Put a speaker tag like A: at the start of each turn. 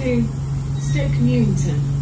A: to Stoke Newington.